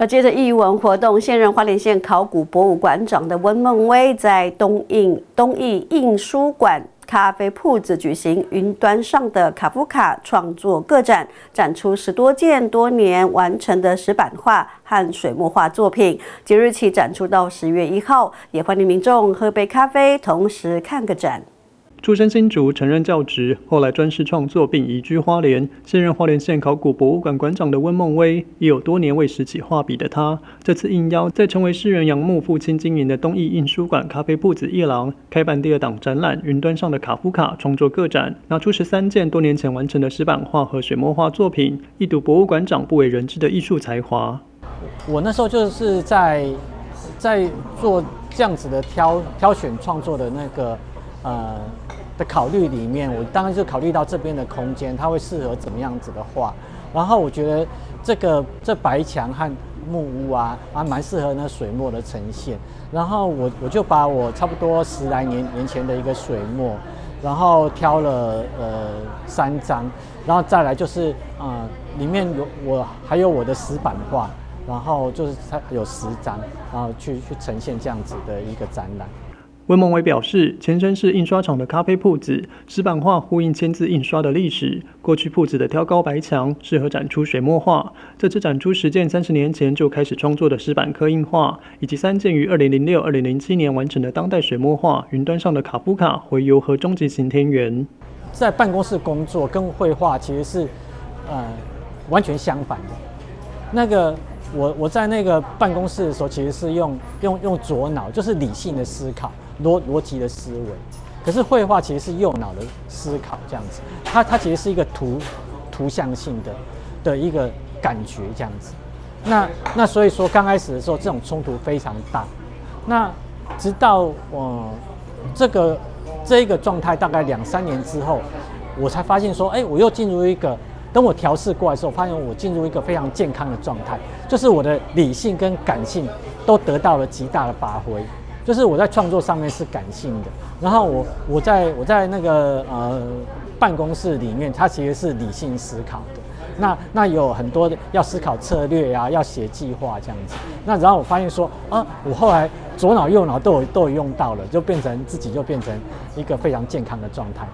而接着艺文活动，现任花莲县考古博物馆长的温梦威在东印东艺印书馆咖啡铺子举行云端上的卡夫卡创作个展，展出十多件多年完成的石板画和水墨画作品，即日起展出到十月一号，也欢迎民众喝杯咖啡，同时看个展。出身新竹，曾任教职，后来专事创作，并移居花莲。现任花莲县考古博物馆馆长的温梦威，已有多年未拾起画笔的他，这次应邀在成为诗人杨牧父亲经营的东艺印书馆咖啡铺子一廊，开办第二档展览——云端上的卡夫卡创作个展，拿出十三件多年前完成的石板画和水墨画作品，一睹博物馆长不为人知的艺术才华。我那时候就是在在做这样子的挑挑选创作的那个呃。的考虑里面，我当然就考虑到这边的空间，它会适合怎么样子的画。然后我觉得这个这白墙和木屋啊，还蛮适合那水墨的呈现。然后我我就把我差不多十来年年前的一个水墨，然后挑了呃三张，然后再来就是啊里面有我还有我的石板画，然后就是它有十张，然后去去呈现这样子的一个展览。温梦伟表示，前身是印刷厂的咖啡铺子，石板画呼应签字印刷的历史。过去铺子的挑高白墙适合展出水墨画。这次展出十件三十年前就开始创作的石板刻印画，以及三件于二零零六、二零零七年完成的当代水墨画《云端上的卡夫卡》回游和终极行天园。在办公室工作跟绘画其实是呃完全相反的。那个我我在那个办公室的时候，其实是用用用左脑，就是理性的思考。逻逻辑的思维，可是绘画其实是右脑的思考，这样子，它它其实是一个图图像性的的一个感觉这样子。那那所以说刚开始的时候，这种冲突非常大。那直到我这个这一个状态大概两三年之后，我才发现说，哎，我又进入一个，等我调试过来的时候，发现我进入一个非常健康的状态，就是我的理性跟感性都得到了极大的发挥。就是我在创作上面是感性的，然后我我在我在那个呃办公室里面，它其实是理性思考的。那那有很多的要思考策略呀，要写计划这样子。那然后我发现说啊，我后来左脑右脑都有都有用到了，就变成自己就变成一个非常健康的状态。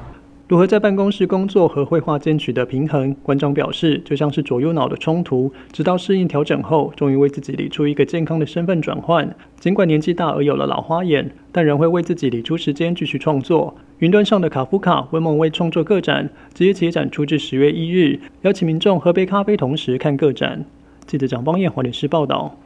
如何在办公室工作和绘画间取得平衡？馆长表示，就像是左右脑的冲突，直到适应调整后，终于为自己理出一个健康的身份转换。尽管年纪大而有了老花眼，但仍会为自己理出时间继续创作。云端上的卡夫卡温梦为创作个展，即日起展出至十月一日，邀请民众喝杯咖啡，同时看个展。记者蒋邦彦华联市报道。